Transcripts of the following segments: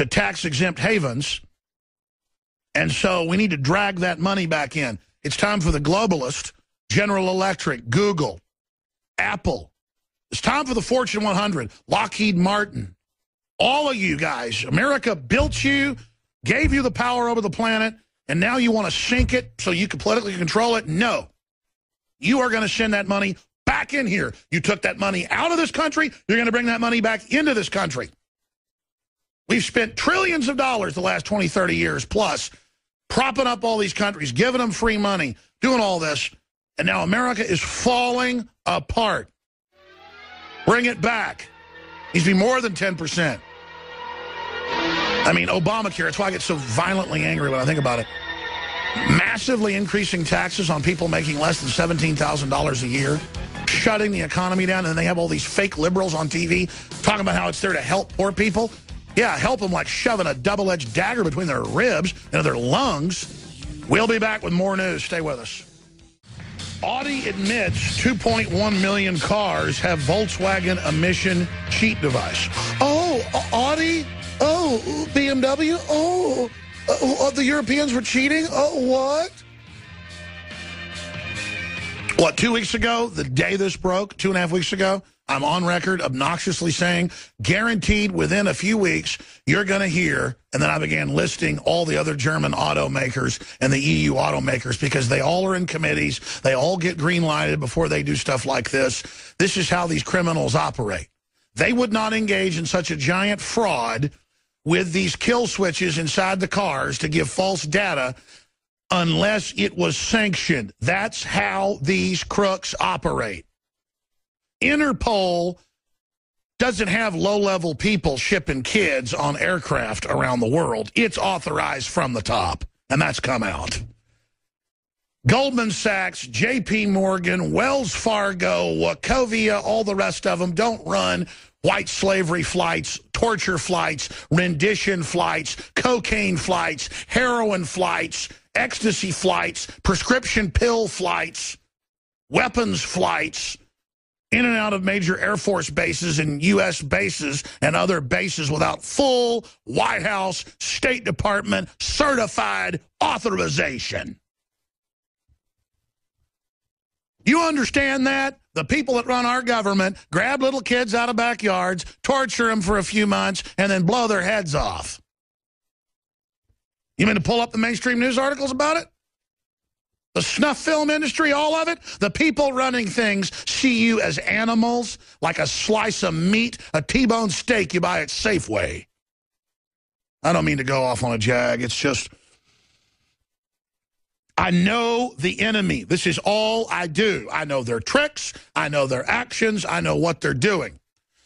to tax-exempt havens. And so we need to drag that money back in. It's time for the globalist, General Electric, Google, Apple. It's time for the Fortune 100, Lockheed Martin. All of you guys, America built you, gave you the power over the planet, and now you want to sink it so you can politically control it? No. You are going to send that money back in here. You took that money out of this country, you're going to bring that money back into this country. We've spent trillions of dollars the last 20, 30 years plus propping up all these countries, giving them free money, doing all this, and now America is falling apart. Bring it back. Needs to be more than 10%. I mean, Obamacare, that's why I get so violently angry when I think about it. Massively increasing taxes on people making less than $17,000 a year, shutting the economy down, and then they have all these fake liberals on TV talking about how it's there to help poor people. Yeah, help them like shoving a double-edged dagger between their ribs and their lungs. We'll be back with more news. Stay with us. Audi admits 2.1 million cars have Volkswagen emission cheat device. Oh, Audi? Oh, BMW? Oh, uh, the Europeans were cheating? Oh, what? What, two weeks ago, the day this broke, two and a half weeks ago, I'm on record obnoxiously saying, guaranteed within a few weeks, you're going to hear, and then I began listing all the other German automakers and the EU automakers because they all are in committees. They all get green-lighted before they do stuff like this. This is how these criminals operate. They would not engage in such a giant fraud with these kill switches inside the cars to give false data unless it was sanctioned. That's how these crooks operate. Interpol doesn't have low-level people shipping kids on aircraft around the world. It's authorized from the top, and that's come out. Goldman Sachs, J.P. Morgan, Wells Fargo, Wachovia, all the rest of them don't run white slavery flights, torture flights, rendition flights, cocaine flights, heroin flights, ecstasy flights, prescription pill flights, weapons flights, in and out of major Air Force bases and U.S. bases and other bases without full White House, State Department certified authorization. You understand that? The people that run our government grab little kids out of backyards, torture them for a few months, and then blow their heads off. You mean to pull up the mainstream news articles about it? The snuff film industry, all of it, the people running things see you as animals, like a slice of meat, a T-bone steak you buy at Safeway. I don't mean to go off on a jag. It's just, I know the enemy. This is all I do. I know their tricks. I know their actions. I know what they're doing.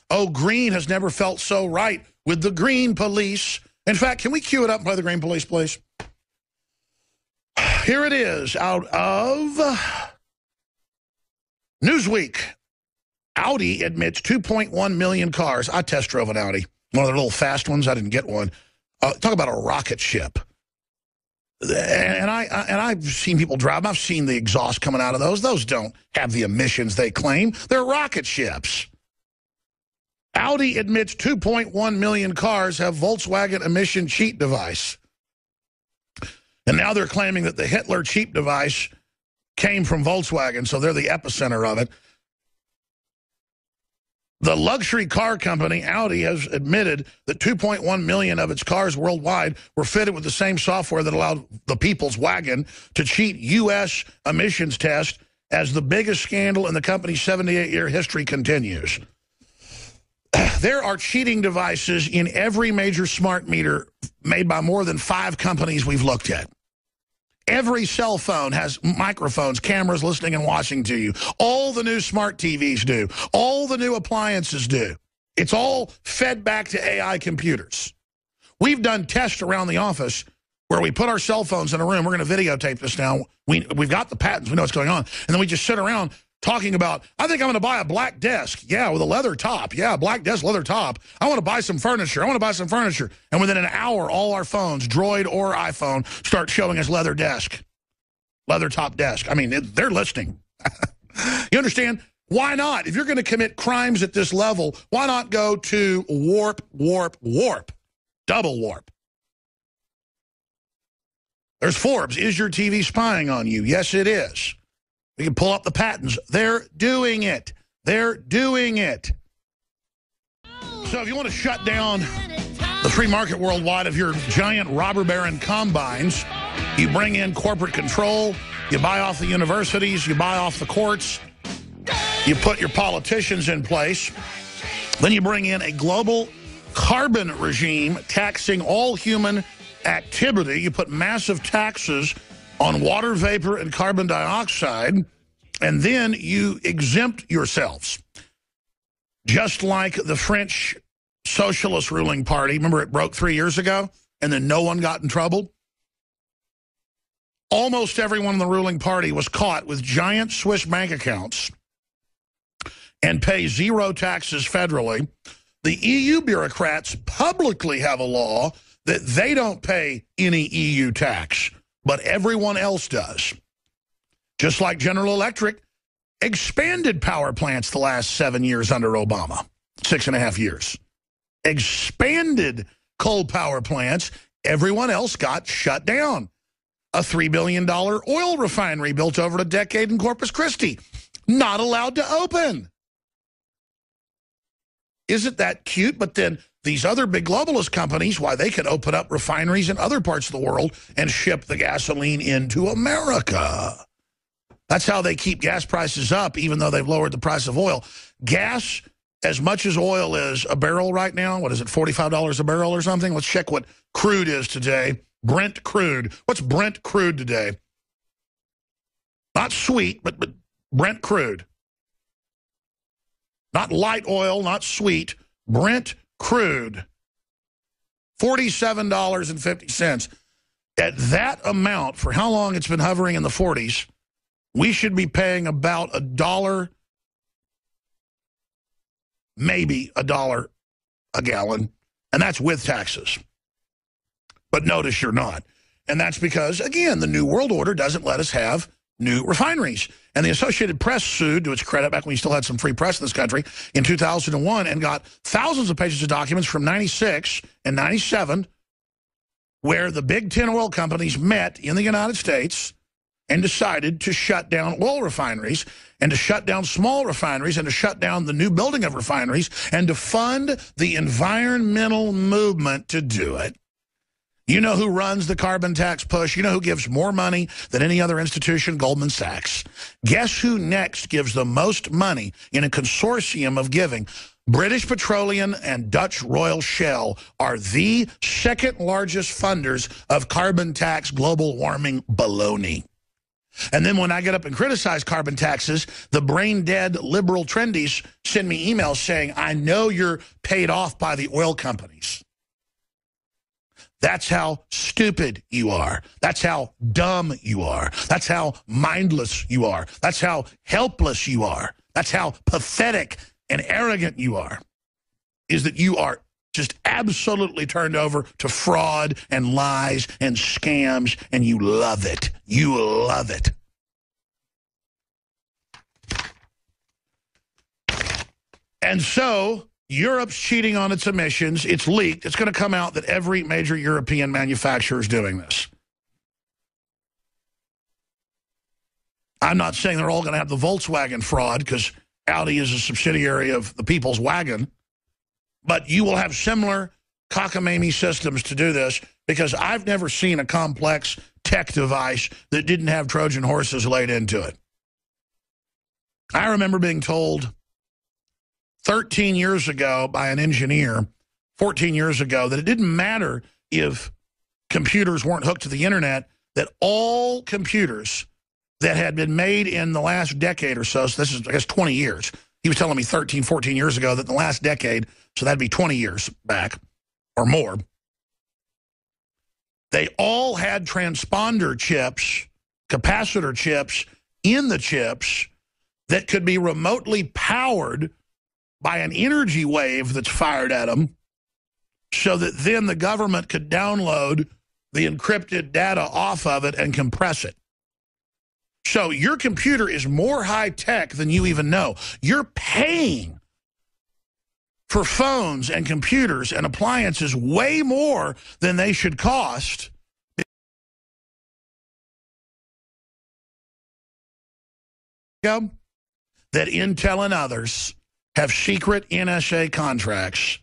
Oh, Green has never felt so right with the Green Police. In fact, can we cue it up play the Green Police, please? Here it is out of Newsweek. Audi admits 2.1 million cars. I test drove an Audi. One of their little fast ones. I didn't get one. Uh, talk about a rocket ship. And I and I've seen people drive them. I've seen the exhaust coming out of those. Those don't have the emissions they claim. They're rocket ships. Audi admits 2.1 million cars have Volkswagen emission cheat device. And now they're claiming that the Hitler cheat device came from Volkswagen, so they're the epicenter of it. The luxury car company, Audi, has admitted that 2.1 million of its cars worldwide were fitted with the same software that allowed the People's Wagon to cheat U.S. emissions test as the biggest scandal in the company's 78-year history continues. There are cheating devices in every major smart meter made by more than five companies we've looked at. Every cell phone has microphones, cameras listening and watching to you. All the new smart TVs do. All the new appliances do. It's all fed back to AI computers. We've done tests around the office where we put our cell phones in a room. We're going to videotape this now. We, we've got the patents. We know what's going on. And then we just sit around talking about, I think I'm going to buy a black desk. Yeah, with a leather top. Yeah, black desk, leather top. I want to buy some furniture. I want to buy some furniture. And within an hour, all our phones, Droid or iPhone, start showing us leather desk, leather top desk. I mean, they're listening. you understand? Why not? If you're going to commit crimes at this level, why not go to warp, warp, warp? Double warp. There's Forbes. Is your TV spying on you? Yes, it is. We can pull up the patents. They're doing it. They're doing it. So if you want to shut down the free market worldwide of your giant robber baron combines, you bring in corporate control, you buy off the universities, you buy off the courts, you put your politicians in place, then you bring in a global carbon regime taxing all human activity. You put massive taxes on water vapor and carbon dioxide, and then you exempt yourselves. Just like the French Socialist ruling party. Remember it broke three years ago, and then no one got in trouble? Almost everyone in the ruling party was caught with giant Swiss bank accounts and pay zero taxes federally. The EU bureaucrats publicly have a law that they don't pay any EU tax, but everyone else does. Just like General Electric expanded power plants the last seven years under Obama, six and a half years. Expanded coal power plants, everyone else got shut down. A $3 billion oil refinery built over a decade in Corpus Christi, not allowed to open. Isn't that cute? But then these other big globalist companies, why they can open up refineries in other parts of the world and ship the gasoline into America. That's how they keep gas prices up, even though they've lowered the price of oil. Gas, as much as oil is a barrel right now, what is it, $45 a barrel or something? Let's check what crude is today. Brent crude. What's Brent crude today? Not sweet, but, but Brent crude. Not light oil, not sweet. Brent crude. $47.50. At that amount, for how long it's been hovering in the 40s, we should be paying about a dollar, maybe a dollar a gallon, and that's with taxes. But notice you're not. And that's because, again, the New World Order doesn't let us have new refineries. And the Associated Press sued, to its credit, back when we still had some free press in this country, in 2001 and got thousands of pages of documents from 96 and 97 where the big 10 oil companies met in the United States and decided to shut down oil refineries and to shut down small refineries and to shut down the new building of refineries and to fund the environmental movement to do it. You know who runs the carbon tax push? You know who gives more money than any other institution? Goldman Sachs. Guess who next gives the most money in a consortium of giving? British Petroleum and Dutch Royal Shell are the second largest funders of carbon tax global warming baloney. And then when I get up and criticize carbon taxes, the brain-dead liberal trendies send me emails saying, I know you're paid off by the oil companies. That's how stupid you are. That's how dumb you are. That's how mindless you are. That's how helpless you are. That's how pathetic and arrogant you are, is that you are just absolutely turned over to fraud and lies and scams, and you love it. You love it. And so Europe's cheating on its emissions. It's leaked. It's going to come out that every major European manufacturer is doing this. I'm not saying they're all going to have the Volkswagen fraud because Audi is a subsidiary of the People's Wagon. But you will have similar cockamamie systems to do this because I've never seen a complex tech device that didn't have Trojan horses laid into it. I remember being told 13 years ago by an engineer, 14 years ago, that it didn't matter if computers weren't hooked to the internet, that all computers that had been made in the last decade or so, so this is, I guess, 20 years. He was telling me 13, 14 years ago that the last decade, so that'd be 20 years back or more, they all had transponder chips, capacitor chips in the chips that could be remotely powered by an energy wave that's fired at them so that then the government could download the encrypted data off of it and compress it. So your computer is more high-tech than you even know. You're paying for phones and computers and appliances way more than they should cost. That Intel and others have secret NSA contracts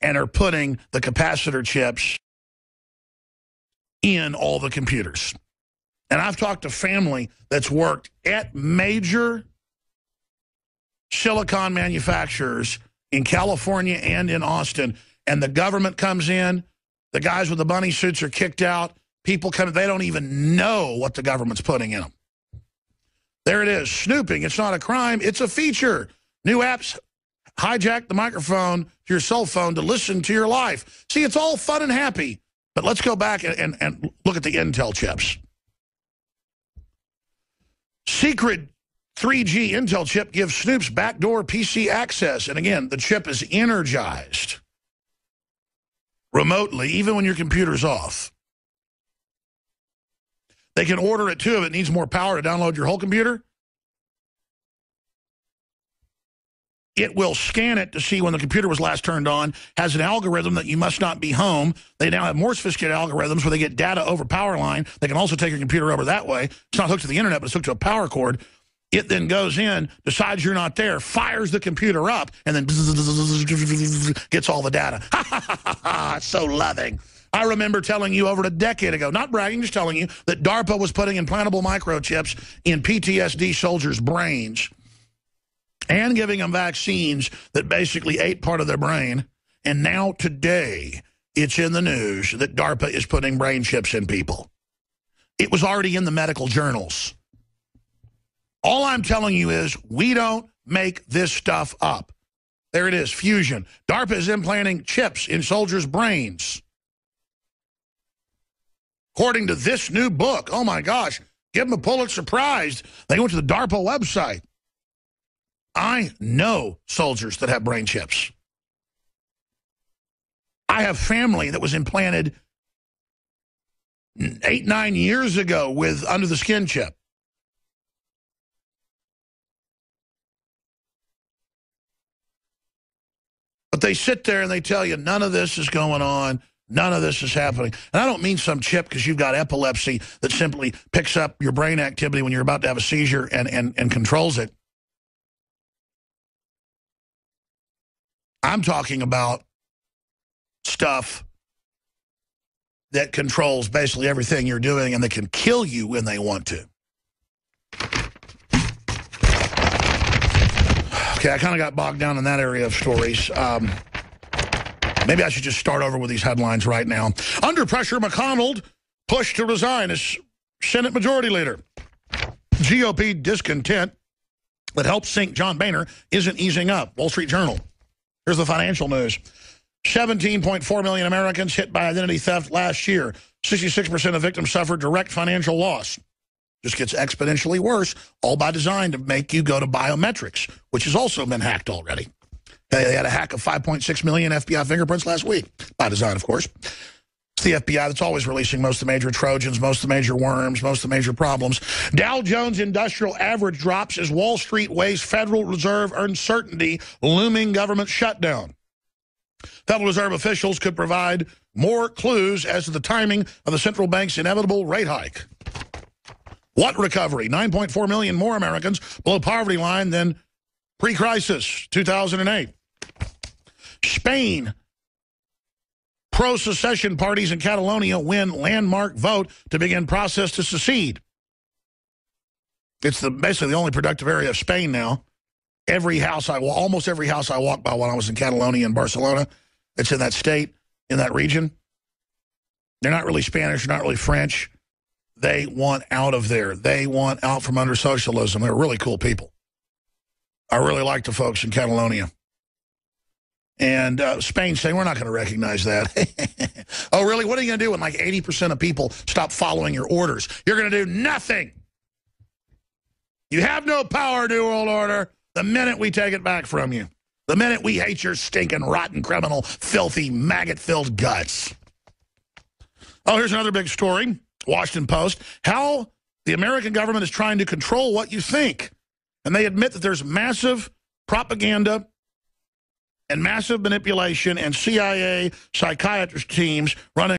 and are putting the capacitor chips in all the computers. And I've talked to family that's worked at major silicon manufacturers in California and in Austin, and the government comes in, the guys with the bunny suits are kicked out, people come, they don't even know what the government's putting in them. There it is, snooping. It's not a crime, it's a feature. New apps hijack the microphone to your cell phone to listen to your life. See, it's all fun and happy. But let's go back and, and, and look at the Intel chips. Secret 3G Intel chip gives Snoops backdoor PC access. And again, the chip is energized remotely, even when your computer's off. They can order it too if it needs more power to download your whole computer. It will scan it to see when the computer was last turned on, has an algorithm that you must not be home. They now have more sophisticated algorithms where they get data over power line. They can also take your computer over that way. It's not hooked to the internet, but it's hooked to a power cord. It then goes in, decides you're not there, fires the computer up, and then gets all the data. so loving. I remember telling you over a decade ago, not bragging, just telling you, that DARPA was putting implantable microchips in PTSD soldiers' brains and giving them vaccines that basically ate part of their brain. And now today, it's in the news that DARPA is putting brain chips in people. It was already in the medical journals. All I'm telling you is we don't make this stuff up. There it is, fusion. DARPA is implanting chips in soldiers' brains. According to this new book, oh my gosh, give them a Pulitzer Prize. They went to the DARPA website. I know soldiers that have brain chips. I have family that was implanted eight, nine years ago with under the skin chip. But they sit there and they tell you none of this is going on. None of this is happening. And I don't mean some chip because you've got epilepsy that simply picks up your brain activity when you're about to have a seizure and, and, and controls it. I'm talking about stuff that controls basically everything you're doing and they can kill you when they want to. Okay, I kind of got bogged down in that area of stories. Um, maybe I should just start over with these headlines right now. Under pressure, McConnell pushed to resign as Senate Majority Leader. GOP discontent that helped sink John Boehner isn't easing up. Wall Street Journal. Here's the financial news. 17.4 million Americans hit by identity theft last year. 66% of victims suffered direct financial loss. Just gets exponentially worse, all by design to make you go to biometrics, which has also been hacked already. They had a hack of 5.6 million FBI fingerprints last week, by design, of course. It's the FBI that's always releasing most of the major Trojans, most of the major worms, most of the major problems. Dow Jones Industrial Average drops as Wall Street weighs Federal Reserve uncertainty, looming government shutdown. Federal Reserve officials could provide more clues as to the timing of the central bank's inevitable rate hike. What recovery? 9.4 million more Americans below poverty line than pre-crisis, 2008. Spain Pro-secession parties in Catalonia win landmark vote to begin process to secede. It's the basically the only productive area of Spain now. Every house I almost every house I walked by when I was in Catalonia and Barcelona, it's in that state, in that region. They're not really Spanish, they're not really French. They want out of there. They want out from under socialism. They're really cool people. I really like the folks in Catalonia. And uh, Spain saying, we're not going to recognize that. oh, really? What are you going to do when like 80% of people stop following your orders? You're going to do nothing. You have no power, New World Order, the minute we take it back from you. The minute we hate your stinking, rotten, criminal, filthy, maggot-filled guts. Oh, here's another big story. Washington Post. How the American government is trying to control what you think. And they admit that there's massive propaganda and massive manipulation and CIA psychiatrist teams running